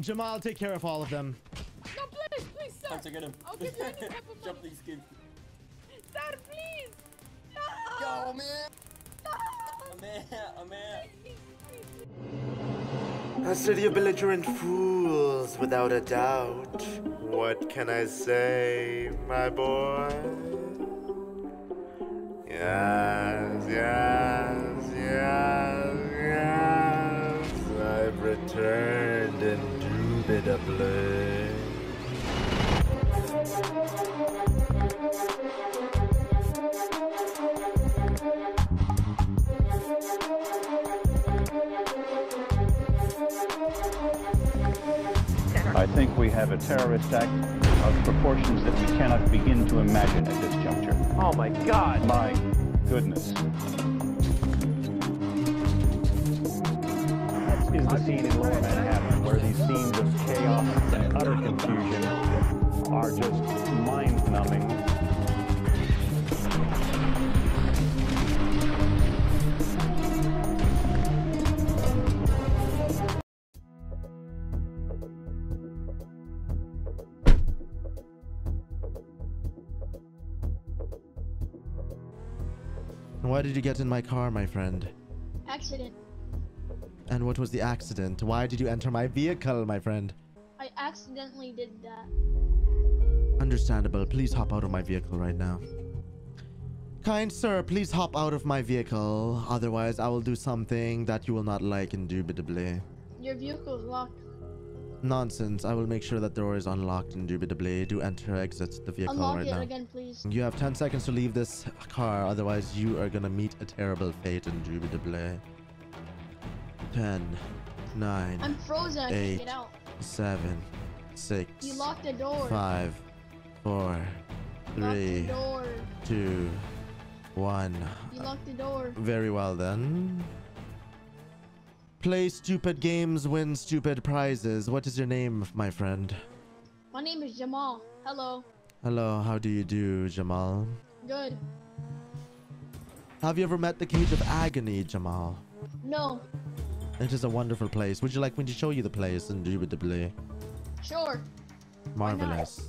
Jamal, take care of all of them. No, please, please, sir. Time to get him. I'll give you any type of Drop money. these kids. Sir, please. No. Yo, ah. man. Ah. No. I'm here. I'm. Please, please. A city of belligerent fools, without a doubt. What can I say, my boy? Yes, yes, yes, yes. I've returned indubitably. I think we have a terrorist act of proportions that we cannot begin to imagine at this juncture. Oh my God! My goodness. That is the scene in Lower are just mind-numbing. Why did you get in my car, my friend? Accident. And what was the accident? Why did you enter my vehicle, my friend? I accidentally did that. Understandable. Please hop out of my vehicle right now. Kind sir, please hop out of my vehicle. Otherwise, I will do something that you will not like indubitably. Your vehicle is locked. Nonsense. I will make sure that the door is unlocked indubitably. Do enter, exit the vehicle Unlock right it now. again, please. You have 10 seconds to leave this car, otherwise you are gonna meet a terrible fate indubitably. 10, 9, I'm frozen. I Eight. can't get out. 7, 6, You locked the door. 5, 4, Lock the 3, door. 2, 1. You locked the door. Very well then. Play stupid games, win stupid prizes. What is your name, my friend? My name is Jamal. Hello. Hello, how do you do, Jamal? Good. Have you ever met the Cage of Agony, Jamal? No. It is a wonderful place. Would you like me to show you the place? Indubitably. Sure. Why not? Marvelous.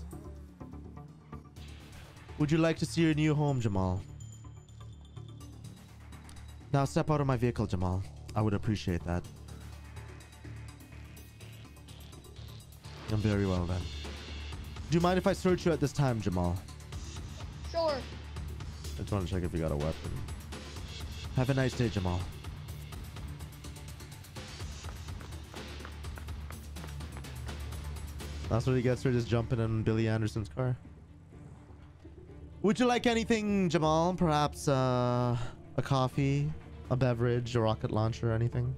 Would you like to see your new home, Jamal? Now step out of my vehicle, Jamal. I would appreciate that. I'm very well then. Do you mind if I search you at this time, Jamal? Sure. I just want to check if you got a weapon. Have a nice day, Jamal. That's what he gets for just jumping in Billy Anderson's car. Would you like anything, Jamal? Perhaps uh, a coffee, a beverage, a rocket launcher, or anything?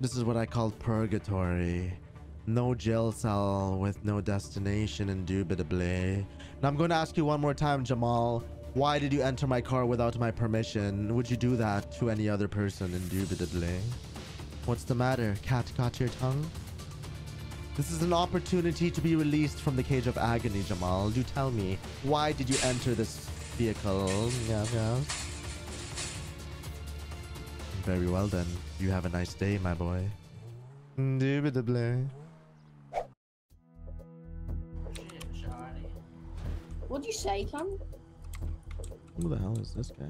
This is what I call purgatory. No jail cell with no destination, indubitably. Now I'm going to ask you one more time, Jamal. Why did you enter my car without my permission? Would you do that to any other person, indubitably? What's the matter? Cat got your tongue? This is an opportunity to be released from the cage of agony, Jamal. Do tell me, why did you enter this vehicle? Yeah, yeah. Very well then. You have a nice day, my boy. Indubitably. What'd you say, Tom? Who the hell is this guy?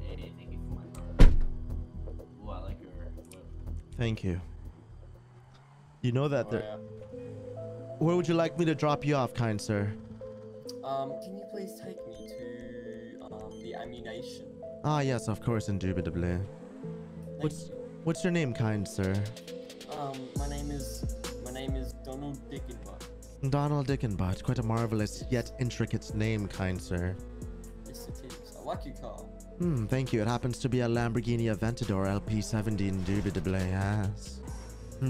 Hey, thank you for my card. Ooh, I like your whip. Thank you. You know that Oh, there. yeah. Where would you like me to drop you off, kind sir? Um, can you please take me to um the Ammu-Nation? Ah, yes, of course, indubitably. Thank What's you. what's your name, kind sir? Um, my name is my name is Donald Dickenbutt. Donald Dickenbot. Quite a marvelous yet intricate name, kind sir. Yes, it is. I like your car. Hmm, thank you. It happens to be a Lamborghini Aventador LP70, indubitably, yes.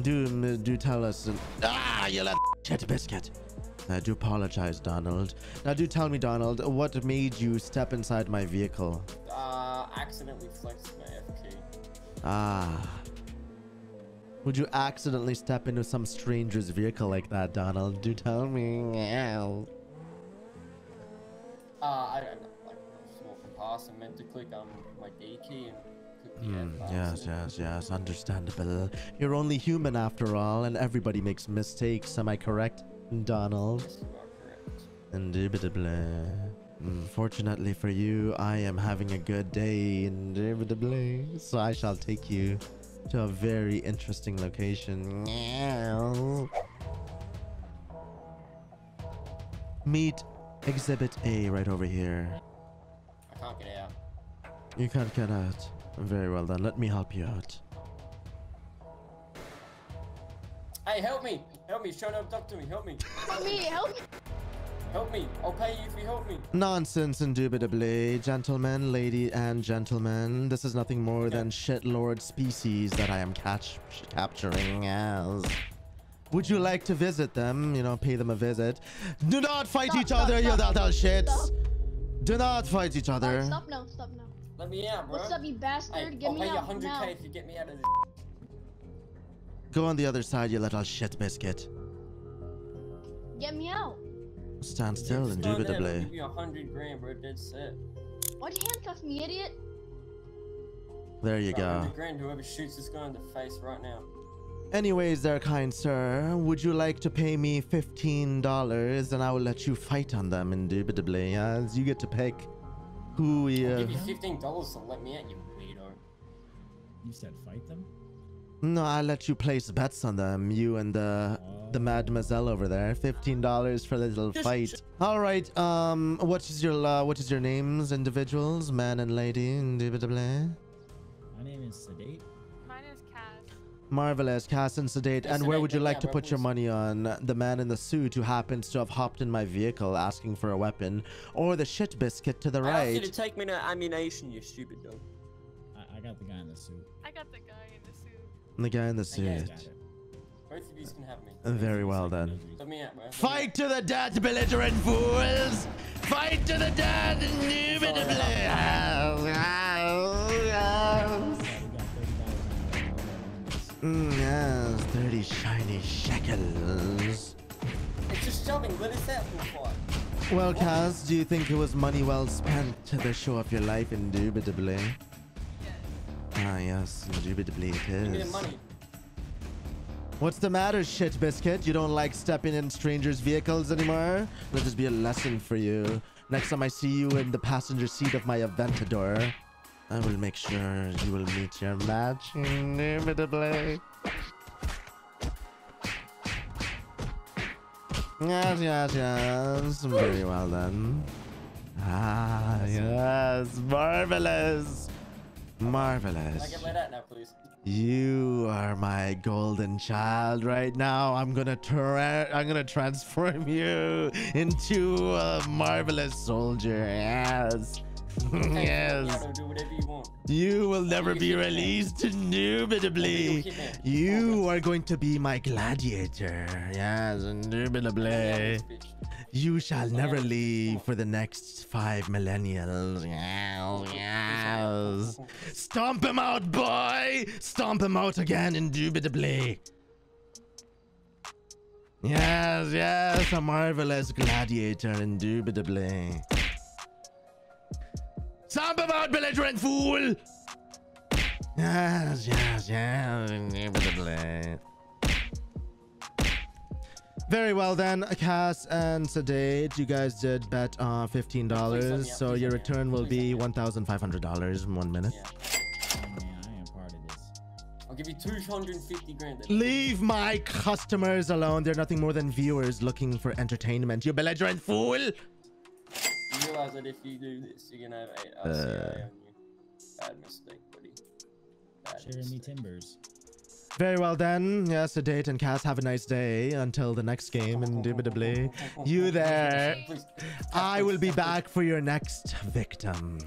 Do, do tell us. ah, you let shit biscuit. I do apologize, Donald. Now, do tell me, Donald, what made you step inside my vehicle? Uh, accidentally flexed my F key. Ah. Would you accidentally step into some stranger's vehicle like that, Donald? Do tell me. Ow. Uh, I, I like I was walking past and meant to click on my D key and but yes, yes, yes, understandable. You're only human after all, and everybody makes mistakes. Am I correct, Donald? Yes, you are correct. Indubitably. Mm, Fortunately for you, I am having a good day. Indubitably. So I shall take you to a very interesting location. Meet Exhibit A right over here. I can't get out. You can't get out. Very well then. Let me help you out. Hey, help me! Help me! Trying to abduct me! Help me! Help me, help me. Help me! I'll pay you if you help me. Nonsense, indubitably. Gentlemen, lady, and gentlemen, this is nothing more than shitlord species that I am catch capturing as. Would you like to visit them? You know, pay them a visit. Do not fight Stop, each stop, other, you stop, little shits. stop. Do not fight each other. stop now, stop now. Let me out, bro. What's up, you bastard? Hey, Get I'll me pay you out 100k now. if you get me out of this. Go on the other side, you little shit biscuit. Get me out. Stand still, Just go there, I'll indubitably. give you 100 grand, bro. Dead set. Why'd you handcuff me, idiot? There you go. 100 grand, whoever shoots this guy in the face right now. Anyways, there, kind sir, would you like to pay me $15 and I will let you fight on them, indubitably, as you get to pick who I'll you... give you $15 to let me out, you weirdo. You said fight them? No, I'll let you place bets on them, you and the the mademoiselle over there. $15 for the little Just- fight. All right, um, what is your, uh, what is your names, individuals, man and lady, indubitably? My name is Sedate. Mine is Cass. Marvelous, Cass and Sedate. Yes, And where would you like to bro, put your money on? The man in the suit who happens to have hopped in my vehicle asking for a weapon, or the shit biscuit to the I asked you to right? take me to Ammu-Nation, you stupid dog. I, I got the guy in the suit. I got the guy in the. The guy in the suit. got. Both of you can have me. Very well then. Let me out, bro. Let me Fight to the death, belligerent fools! Fight to the death, indubitably! Yeah, we got $30 on Mm, yes, 30 shiny shekels. out. It's just shoving, let us out for fight. Well, Kaz, do you think it was money well spent to the show off your life? Indubitably. Ah, yes, indubitably it Give me the is. money. What's the matter, shit biscuit? You don't like stepping in strangers' vehicles anymore? Let this be a lesson for you. Next time I see you in the passenger seat of my Aventador, I will make sure you will meet your match. Indubitably. Yes, yes, yes. Very well then. Ah, yes. Marvelous. Can I Marvelous. get now, please? You are my golden child right now. I'm gonna tra- I'm gonna transform you into a marvelous soldier. Yes. Yes. out or do whatever you. You will never be released I'll be your indubitably. You are going to be my gladiator. Yes, Let me out indubitably. You shall never leave for the next five millennials. Yes, yes. Stomp him out, boy! Stomp him out again, indubitably. Yes, yes, a marvelous gladiator, indubitably. Stomp him out, belligerent fool! Yes, yes, yes, indubitably. Very well then, Cass and Sedate, you guys did bet uh, $15, me out, so your let me out, return will be $1,500 in one minute. Yeah. I am part of this. I'll give you 250 grand. Leave my customers alone. They're nothing more than viewers looking for entertainment. You belligerent fool! You realize that if you do this, you're gonna have a Uh. On you. Bad mistake, buddy. Bad Sharing me mistake. timbers. Very well then. Yes, Sedate and Cass, have a nice day until the next game, indubitably. You there. I will be back for your next victim.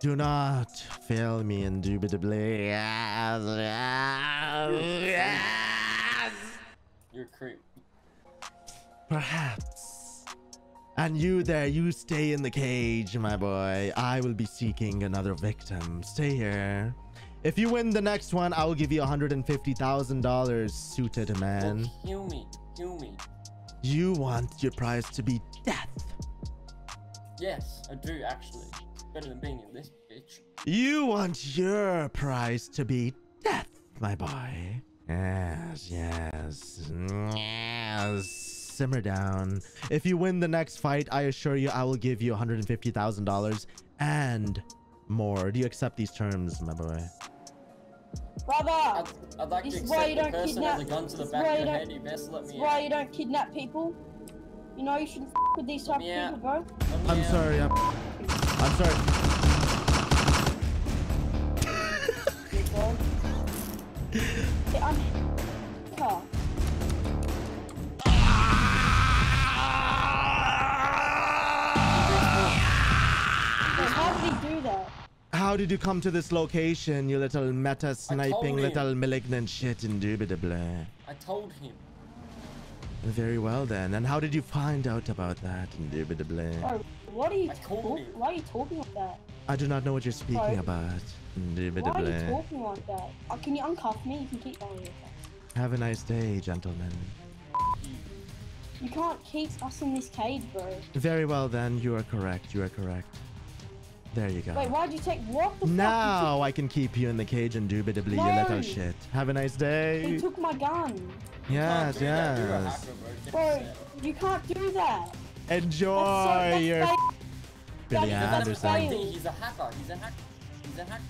Do not fail me, indubitably. Yes, yes, yes. You're a creep. Perhaps. And you there, you stay in the cage, my boy. I will be seeking another victim. Stay here. If you win the next one, I will give you $150,000, suited man. Kill me. Kill me. You want your prize to be death. Yes, I do actually. better than being in this bitch. You want your prize to be death, my boy. Yes, yes, yes. Simmer down. If you win the next fight, I assure you I will give you $150,000 and more. Do you accept these terms, my boy? Brother, I'd, I'd like This to is why accept you the don't person kidnap- with a gun to the this is back why of you the don't- head. You best let this me is why out. you don't kidnap people. You know you shouldn't f with these type of people, bro. I'm out. sorry. I'm, I'm sorry. Yeah, I'm How did you come to this location, you little meta sniping little malignant shit, indubitably? I told him. Very well then. And how did you find out about that, indubitably? Bro, what are you talking? Why are you talking like that? I do not know what you're speaking Sorry. about, Why are you talking like that? Uh, can you uncuff me? You can keep going with that. Have a nice day, gentlemen. You can't keep us in this cage, bro. Very well then, you are correct. You are correct. There you go. Wait, why'd you take what the fuck? now I can keep you in the cage, indubitably, you little No. shit. Have a nice day. you took my gun. Yes, Can't You're yes. bro. Bro, Check this out. you can't do that. That's so, Enjoy that's your fake. Billy that's- That's Anderson. fake. He's a hacker. He's a hacker. He's a hacker.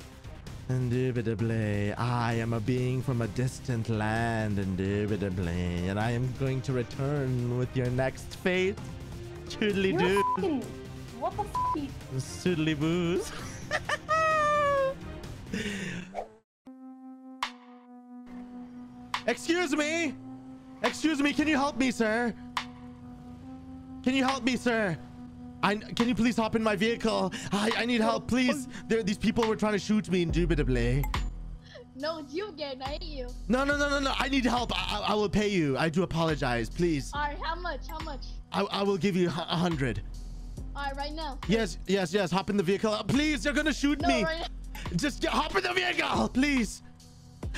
Indubitably, I am a being from a distant land, indubitably, and I am going to return with your next fate. Toodly You're doo. a fucking. What the fuck? You, Toodly boos. Excuse me! Excuse me, can you help me, sir? Can you help me, sir? I, can you please hop in my vehicle? I, I need help, please. There, these people were trying to shoot me, indubitably. No, it's you again. I hate you. No, no, no, no, no. I need help. I, I I will pay you. I do apologize. Please. Alright, how much? How much? I, I will give you a hundred. Alright, right now. Yes, yes, yes. Hop in the vehicle. Uh, Please, they're gonna shoot No, me. right. Just get, hop in the vehicle, please.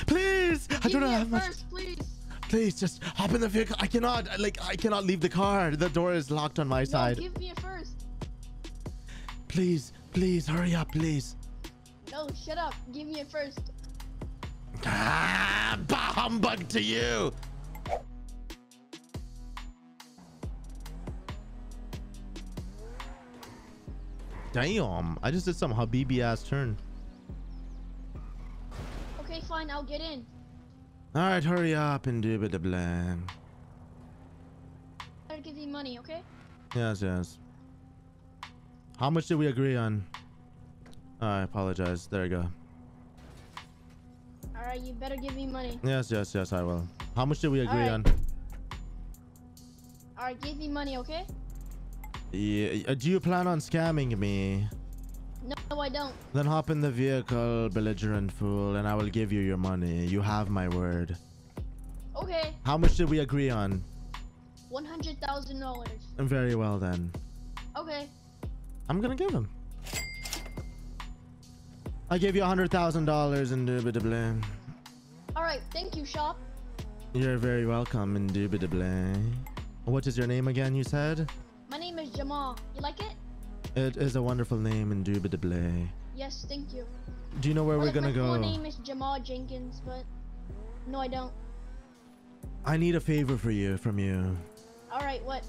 Please. I don't know me how much. first, please. Please, just hop in the vehicle. I cannot, like, I cannot leave the car. The door is locked on my No, side. give me it first. Please, please, hurry up, please. No, shut up. Give me it first. Ah, bah humbug to you. Damn, I just did some Habibi ass turn. Okay, fine. I'll get in. All right, hurry up and do it, blah. I'll give you money, okay? Yes, yes. How much did we agree on? I apologize. There you go. Alright, you better give me money. Yes, yes, yes, I will. How much did we agree Alright. on? Alright, give me money, okay? Yeah, uh, do you plan on scamming me? No, I don't. Then hop in the vehicle, belligerent fool, and I will give you your money. You have my word. Okay, How much did we agree on? $100,000. Very well then. Okay, I'm gonna give him. I gave you a hundred thousand dollars, indubitably. alright, thank you, shop. You're very welcome, indubitably. What is your name again? You said. My Jamal. You like it? It is a wonderful name, indubitably. Yes, thank you. Do you know where we're gonna my go? full name is Jamal Jenkins, but no, I don't. I need a favor for you, from you. Alright, what?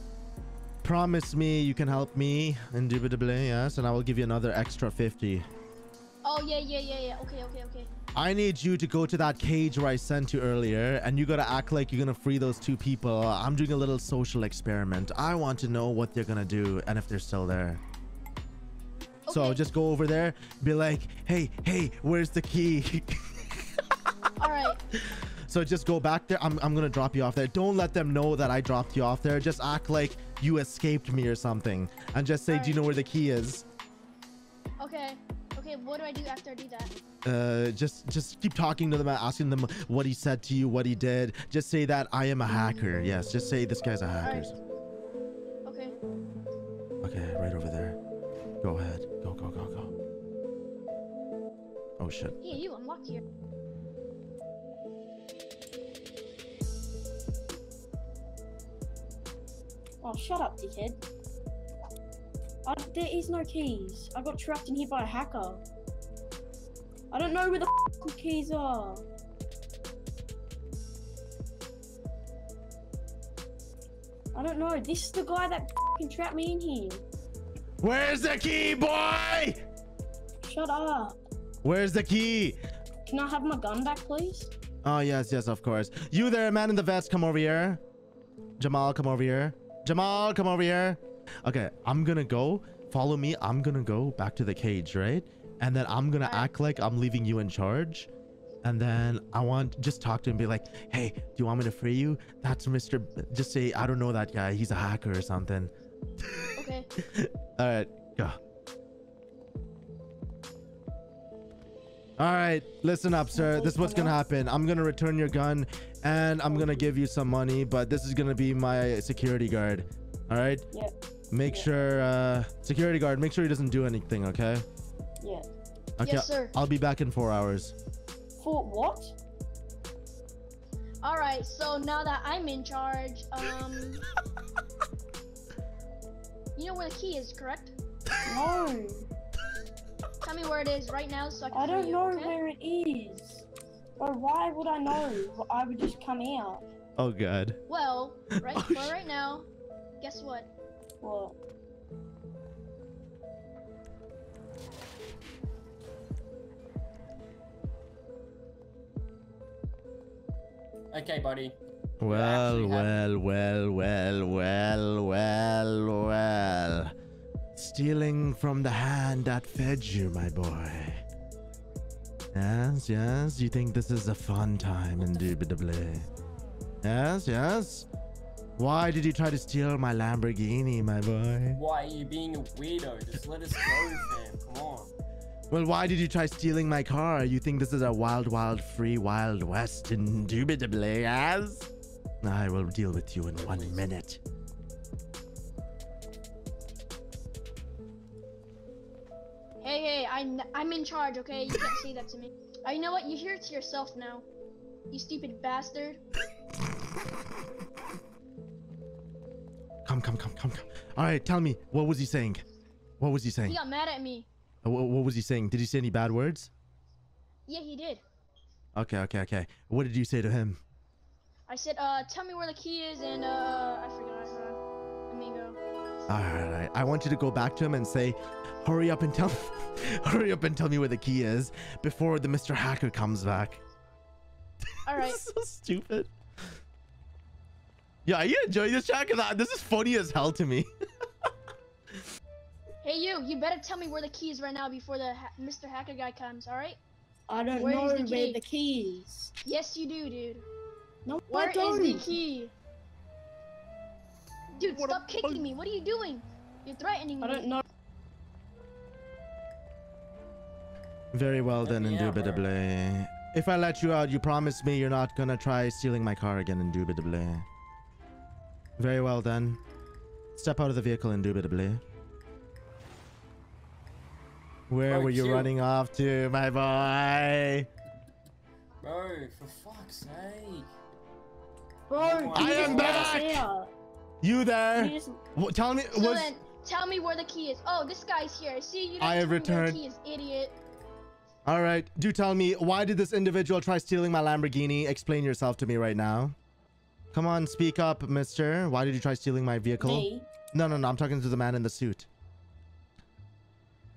Promise me you can help me, indubitably, yes, and I will give you another extra fifty. Oh, yeah, yeah, yeah, yeah. Okay, okay, okay. I need you to go to that cage where I sent you earlier, and you gotta act like you're gonna free those two people. I'm doing a little social experiment. I want to know what they're gonna do and if they're still there. So Okay. just go over there, be like, hey, hey, where's the key? Alright, so just go back there. I'm, I'm gonna drop you off there. Don't let them know that I dropped you off there. Just act like you escaped me or something. And just say, do you know where the key is? okay. Okay, what do I do after I do that? uh just just keep talking to them asking them what he said to you what he did just say that i am a hacker yes just say this guy's a hacker Alright. Okay. okay right over there go ahead go go go go oh shit Hey, you, I'm here. Oh, shut up, dickhead. I, there is no keys. I got trapped in here by a hacker. I don't know where the f- keys are. I don't know. This is the guy that trapped me in here. Where's the key, boy? Shut up. Where's the key? Can I have my gun back, please? Oh, yes, yes, of course. You there, man in the vest, come over here. Jamal, come over here. Jamal, come over here. Okay, I'm gonna go. Follow me. I'm gonna go back to the cage, right? And then I'm gonna act like I'm leaving you in charge. And then I want just talk to him, be like, "Hey, do you want me to free you? That's Mr. B-" Just say I don't know that guy. He's a hacker or something." Okay. All right, go. All right, listen up, sir. This is what's gonna happen. I'm gonna return your gun, and I'm gonna give you some money. But this is gonna be my security guard. All right. Yeah. Make Yeah. sure, uh, security guard. Make sure he doesn't do anything. Okay. Yeah. Okay. Yes, sir. I'll be back in four hours. For what? All right. So now that I'm in charge, um, you know where the key is, correct? No. Tell me where it is right now, so I can. I don't you, know okay? where it is. But why would I know? I would just come out. Oh God. Well, right Oh, for right now, guess what? What? Okay, buddy. Well, well, well, well, well, well, well. Stealing from the hand that fed you, my boy. Yes, yes. You think this is a fun time, indubitably. Yes, yes. Why did you try to steal my Lamborghini, my boy? Why are you being a weirdo? Just let us go, fam. Come on. Well, why did you try stealing my car? You think this is a wild, wild, free, wild west, indubitably, yes? I will deal with you in one minute. Hey, hey, I'm I'm in charge, okay? You can't say that to me. Uh, you know what? You hear it to yourself now. You stupid bastard. Come, come, come, come, come. All right, tell me, what was he saying? What was he saying? He got mad at me. Uh, wha- What was he saying? Did he say any bad words? Yeah, he did. Okay, okay, okay. What did you say to him? I said, uh, tell me where the key is, and uh, I forgot. Uh, amigo. Alright, I want you to go back to him and say, hurry up and tell hurry up and tell me where the key is before the Mr. Hacker comes back. All right. This is so stupid. Yeah, are you enjoying this chat? 'Cause I- This is funny as hell to me. Hey, you. You better tell me where the key is right now before the ha- Mr. Hacker guy comes. All right? I don't Where know the where key? the key is. Yes, you do, dude. No, Where I don't. the key? Dude, stop kicking me. What are you doing? You're threatening me. I don't know. Very well then, Let me bro. indubitably. If I let you out, you promise me you're not gonna try stealing my car again, indubitably. Very well then. Step out of the vehicle, indubitably. Where Bro, were you chill. running off to, my boy? Bro, for fuck's sake. Bro, I you am just let us back! out? You there? you just- Tell me, So was then, tell me where the key is. Oh, this guy's here. See, you I didn't have tell me where returned- the key is, idiot. all right? Do tell me why did this individual try stealing my Lamborghini? Explain yourself to me right now. Come on, speak up, Mister. Why did you try stealing my vehicle? Me? No, no, no. I'm talking to the man in the suit.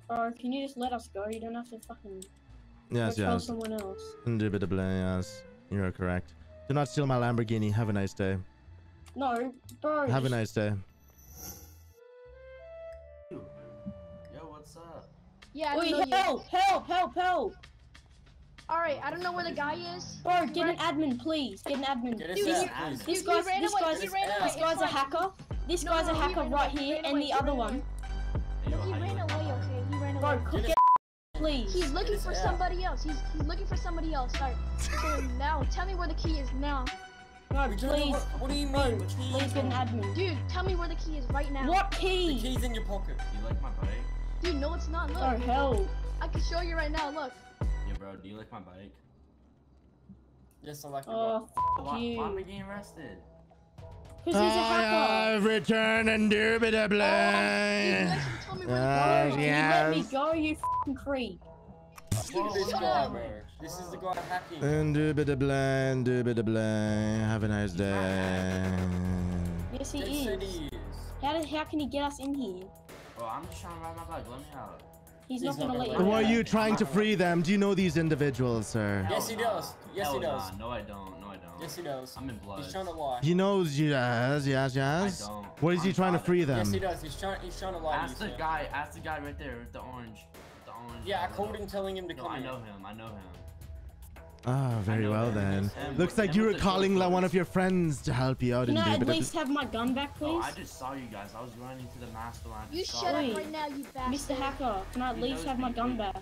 Bro, can you just let us go? You don't have to fucking Yes, go tell someone else. Indubitably, yes. You're correct. Do not steal my Lamborghini. Have a nice day. No, bro. Have a nice day. Yo, what's up? Yeah, I Wait, don't know you. help, help, help, help. All right, I don't know where the guy is. Bro, get an admin, please. Get an admin. Get Dude, out, he- This He guy's, ran this away, guy's, he ran this in guy's a hacker. This No, guy's a hacker right away, here, and the other ran one. Hey, yo, He ran away, okay? He ran Bro, away. cook Get please. He's looking for somebody else. He's he's looking for somebody else. Sorry. So now, tell me where the key is now. No, don't know please. what, what do you mean? The key please get an admin. Dude, tell me where the key is right now. What The key? key's in your pocket. You like my bike? Dude, no, it's not. Look. Oh, hell. I can show you right now. Look. Yeah, bro, do you like my bike? Yes, I like your Oh, bike. fuck Why, why am I you. getting arrested? Because he's a hacker. have returned indubitably. You actually told me where the Uh, car Can was. you let me go, you fucking creep? Look at this Shut guy, up. bro. This is the guy hacking. Indubitably, indubitably. Have a nice day. Yes, he is. he is. How, did, how can he get us in here? Bro, I'm just trying to ride my bike. Let me out. He's, He's not gonna not let you. gonna Who are you trying to free them? Do you know these individuals, sir? Yes, he does. Yes, he does. Nah. No, I don't. No, I don't. Yes, he does. I'm in blood. He's trying to lie. He knows you. Yes, yes, yes. I don't. What is he I'm trying to not. free Yes, them? he does. He's trying. He's trying to lie Ask to the you. Sam. guy. Ask the guy right there with the orange. The orange. Yeah, I called him telling him to No, come I know him. I know him. Ah, very well then. Him Looks like you were calling like one of your friends to help you out. Can I at Indubitably. least have my gun back, Oh, please? I just saw you guys. I was running to the master line. I You just saw shut up right now, you bastard. Mr. Hacker, can I at least have my me, gun dude. back?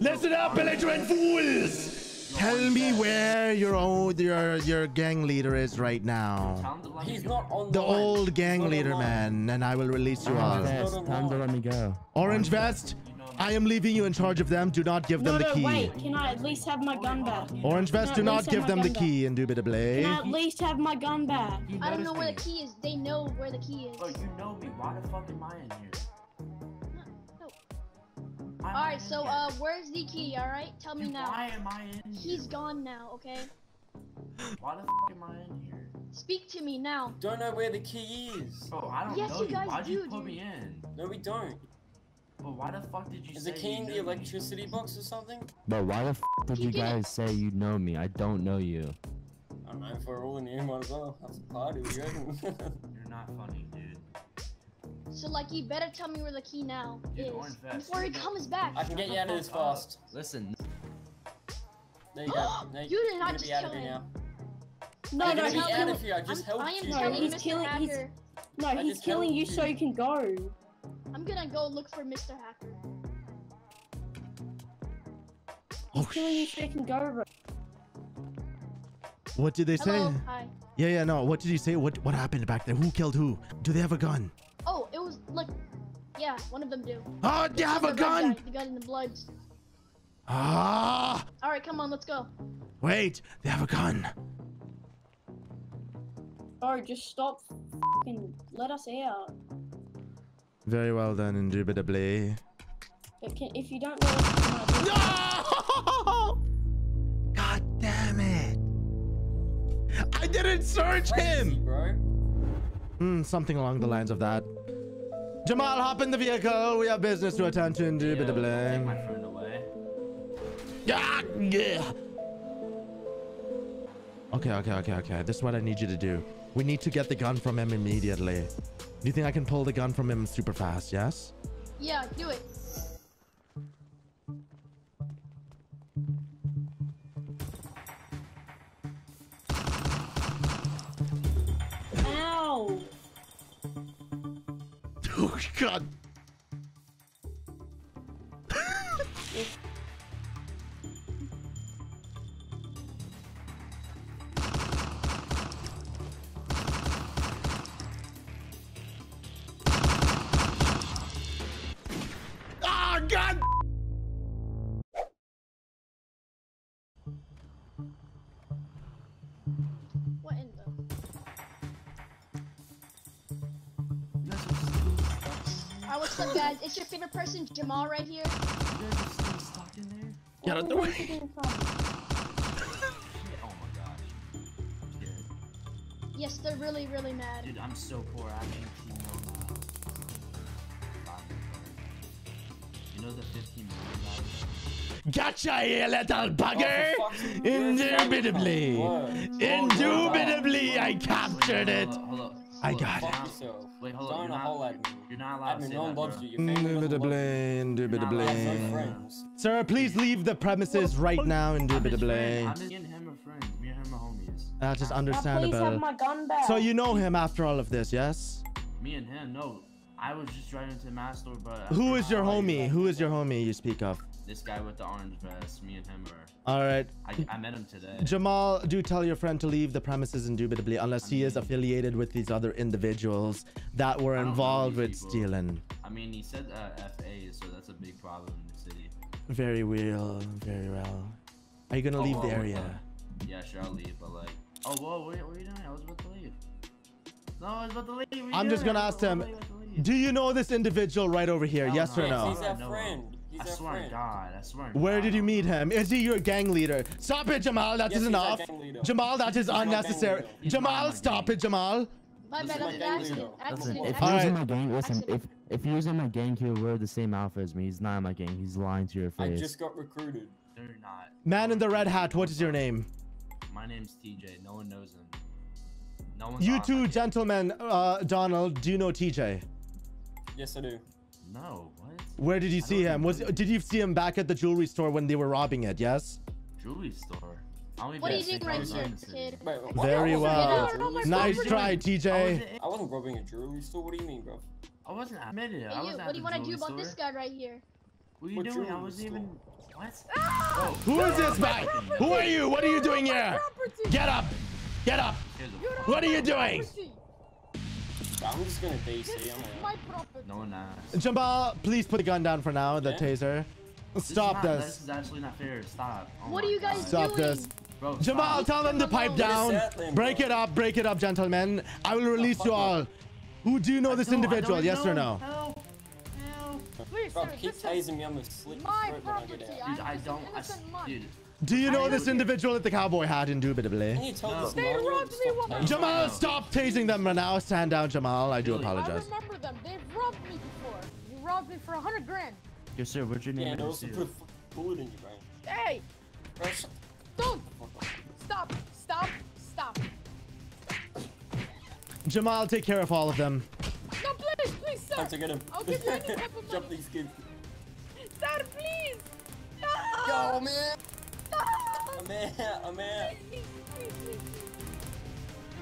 Listen up, belligerent fools! Tell me where your old your your gang leader is right now. Tell him to let me He's not on The line. old gang leader man, and I will release you all. time to let me go. Orange vest, You know me. I am leaving you in charge of them. Do not give No, them the no, key. wait. Can I at least have my gun back? Orange vest, do Can I at not give them the gun back? key, indubitably. Can I at least have my gun back? I don't know where the key is. They know where the key is. Bro, you know me. Why the fuck am I in here? I'm Alright, so uh, where's the key? Alright, tell me Dude, now. Why am I in here? He's gone now. Okay, Why the fuck am I in here? speak to me now. Don't know where the key is. Bro, I don't Yes, know you guys Why'd do, you put dude. me in? No, we don't. But why the fuck did you Is say the key you in the knew me? electricity box or something? But why the f did you guys say you know me? I don't know you. I don't know if we're all in here, might as well have a party. What do you You're not funny, dude. So like, you better tell me where the key now Dude, is before he comes back. I can get you out of this fast. Listen, There you go. There You did you're not gonna just be out kill of here him. now. No, no, he's out killing. of here. I just I'm, helped I am you. No, he's Mr. killing- he's- Hacker. No, I he's killing you helped so you. you can go. I'm gonna go look for Mr. Hacker. He's killing you so you go. What did they say? Hello. Hi. Yeah, yeah, no. What did you say? What what happened back there? Who killed who? Do they have a gun? Oh, it was like, yeah, one of them do. Oh, they It's have a red gun! guy, the gun in the bloods. Ah! All right, come on, let's go. Wait, they have a gun. Bro, just stop. Fucking let us out. Very well done, indubitably. But can, if you don't know, what you might do- No! God damn it! I didn't search Crazy, him. bro. Hmm, something along the lines of that. Jamal, hop in the vehicle. We have business to attend to, yeah, take indubitably. my friend away. Yeah, yeah. Okay, okay, okay, okay. This is what I need you to do. We need to get the gun from him immediately. Do you think I can pull the gun from him super fast? Yes? Yeah, do it. Ow! Oh, God. Guys? It's your favorite person, Jamal, right here. you guys still stuck in there? Get out the way. he getting from? Shit, oh my gosh. I'm. Yes, they're really, really mad. Dude, I'm so poor. I haven't seen no You know the 15 million dollars? Gotcha, you little bugger! Oh, for. Indubitably! Word. Indubitably, I captured it! Hold up, hold up. I Hold up, got you're it. Yourself. Wait, hold Don't up. a You're not, admin. You're not allowed to Admin, say no one that, loves you. Your family doesn't love you. Indubitably, I have no indubitably. Sir, please leave the premises right now, I'm his friend. indubitably. I'm his, me and him are friends. Me and him are homies. That's just Now please have understandable. my gun back. So you know him after all of this, yes? Me and him, no. I was just driving to the mass store, but Who is your I saw you- homie? Who is your homie you speak of? This guy with the orange vest. Me and him are. All right. I, I met him today. Jamal, do tell your friend to leave the premises indubitably unless he is affiliated with these other individuals that were I don't know involved with people. stealing. I mean, he said uh, FA, so that's a big problem in the city. Very well, very well. Are you gonna Oh, leave oh, the area? uh, Yeah, sure, I'll leave, but like. Oh, whoa, what, what are you doing? I was about to leave. No, I was about to leave. What are you I'm just doing? gonna ask was him. to. Do you know this individual right over here? Hell yes or no. no? He's our I know him. friend. He's I our swear to. God. I swear. to Where God, did you meet him? Is he your gang leader? Stop it, Jamal. That Yes, is enough. Jamal, that is He's unnecessary. Jamal, stop gang it, Jamal. My This bad, is that my was an gang accident. leader. Listen, if he was in my gang, listen, if Accident. if he was in my gang, he would wear the same outfit as me. He's not in my gang. He's lying to your face. I just got recruited. They're not. Man in the red hat, what is your name? My name's TJ. No one knows him. No one's You two gentlemen, uh, Donald, do you know TJ? Yes, I do. No, what? Where did you I see him? Was so. did you see him back at the jewelry store when they were robbing it? Yes. Jewelry store. I don't even What are you doing right was here, in the city. kid? Wait, what? Very well. robbing a jewelry Nice store. try, I wasn't TJ. I wasn't robbing a jewelry store. What do you mean, bro? I wasn't admitted. I Hey, you, wasn't what do you want to do about store. this guy right here? What are you What doing? I jewelry wasn't store? even. What? Ah! Oh. Who is this guy? Who are you? What are you doing here? Get up! Get up! What are you doing? I'm just gonna DC. I'm like, No one asked. Jamal, please put the gun down for now. The Yeah. taser. This is Stop not- this. This is actually not fair. Stop. Oh What are you guys God. Stop doing? this. Bro, Jamal, stop. tell them to pipe down. that Break it up, break it up, gentlemen. I will release you all. Who do you know I this individual? don't Yes or know. no? Help. Help. bro, keep tasing me. I'm gonna slit your throat when I. Dude, I don't. I, s- dude. Do you know this individual with the cowboy hat, Can indubitably? you tell No. this They nine-year-old robbed to me stop one me? Jamal, stop tasing them right now. Stand down, Jamal. I do Really? apologize. remember them. They've robbed me before. You robbed me for a hundred grand. Yes, sir. What's your name? Yeah, and no, your also put a f- bullet in your brain. Hey, Bro, don't the fuck up. stop, stop, stop. Jamal, take care of all of them. No, please, please, sir. Time to get him. I'll give you any type of Jump money. these kids. Sir, please. No. Yo, ah! man. I'm in. I'm in.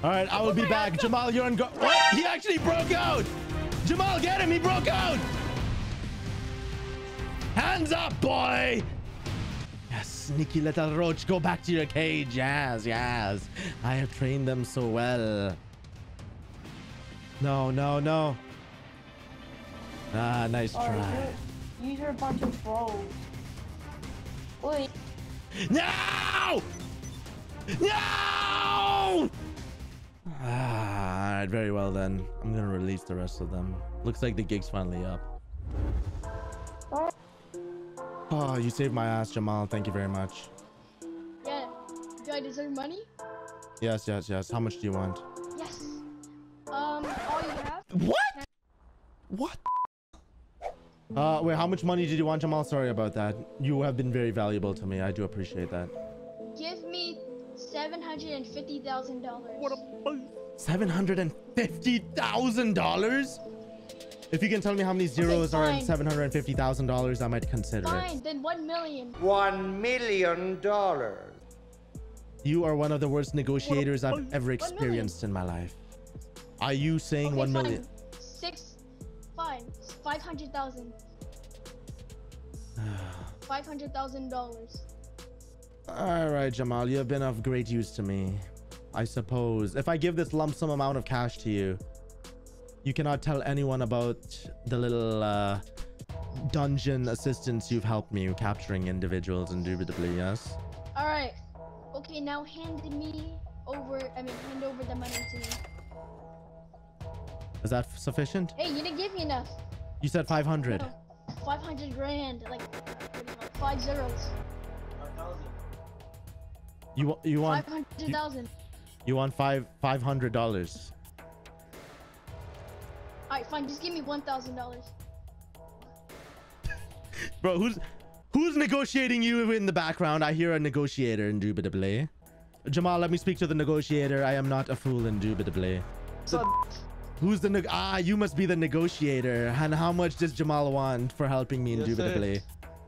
All right, I will be back. Jamal, you're on go. What? He actually broke out. Jamal, get him. He broke out. Hands up, boy. Yes, sneaky little roach. Go back to your cage. Yes, yes. I have trained them so well. No, no, no. Ah, nice Oh, try. you- These are a bunch of trolls. Wait, No! No! Ah, all right, very well then. I'm gonna release the rest of them. Looks like the gig's finally up. Oh, you saved my ass, Jamal. Thank you very much. Yeah. Do I deserve money? Yes, yes, yes. How much do you want? Yes. Um, all you have? What? What? Uh, wait, how much money did you want, Jamal? Sorry about that. You have been very valuable to me. I do appreciate that. Give me seven hundred and fifty thousand dollars. What a... Seven hundred and fifty thousand dollars. If you can tell me how many zeros are in seven hundred and fifty thousand dollars, I might consider it. Fine, then one million. One million dollars. You are one of the worst negotiators I've ever experienced in my life. Are you saying Okay, million? Six, fine, five hundred thousand. Five hundred thousand dollars. All right, Jamal, you have been of great use to me. I suppose if I give this lump sum amount of cash to you, you cannot tell anyone about the little uh, dungeon assistance you've helped me capturing individuals indubitably. Yes. All right. Okay, now hand me over. I mean, hand over the money to me. Is that sufficient? Hey, you didn't give me enough. You said 500. No, Five hundred grand, like, what do you want, five zeros. You wa- you want Five hundred thousand. you want five five hundred dollars. All right, fine. Just give me one thousand dollars. Bro, who's who's negotiating you in the background? I hear a negotiator indubitably. Jamal, let me speak to the negotiator. I am not a fool indubitably. Who's the ah? You must be the negotiator. And how much does Jamal want for helping me Yes, indubitably?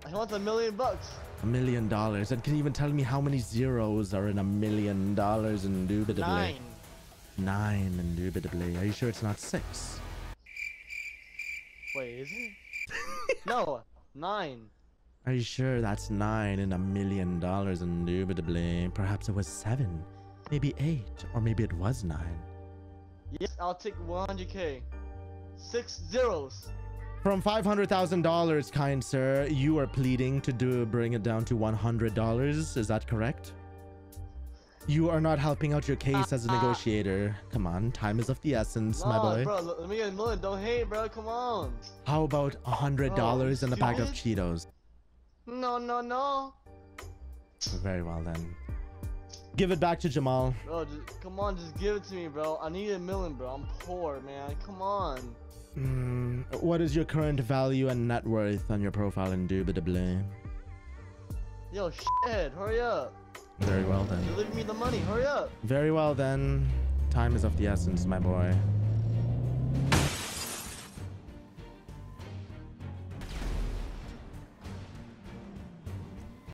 I want a million bucks. a million dollars. And can you even tell me how many zeros are in a million dollars indubitably? Nine. Nine indubitably. Are you sure it's not six? Wait, is it? no, nine. Are you sure that's nine in a million dollars indubitably? Perhaps it was seven, maybe eight, or maybe it was nine. Yes, I'll take 100k. Six zeros. From five hundred thousand dollars, kind sir, you are pleading to do bring it down to one hundred dollars. Is that correct? You are not helping out your case as a Uh, uh. negotiator. Come on, time is of the essence, my boy. bro, let me get a million. Don't hate, bro. Come on. How about a hundred dollars Oh, and a bag of. Cheetos? No, no, no. Very well then. Give it back to Jamal. Bro, just, come on, just give it to me, bro. I need a million, bro. I'm poor, man. Come on. Mm, what is your current value and net worth on your profile indubitably? Yo, shit, hurry up. Very well then. You Deliver me the money, hurry up. Very well then. Time is of the essence, my boy.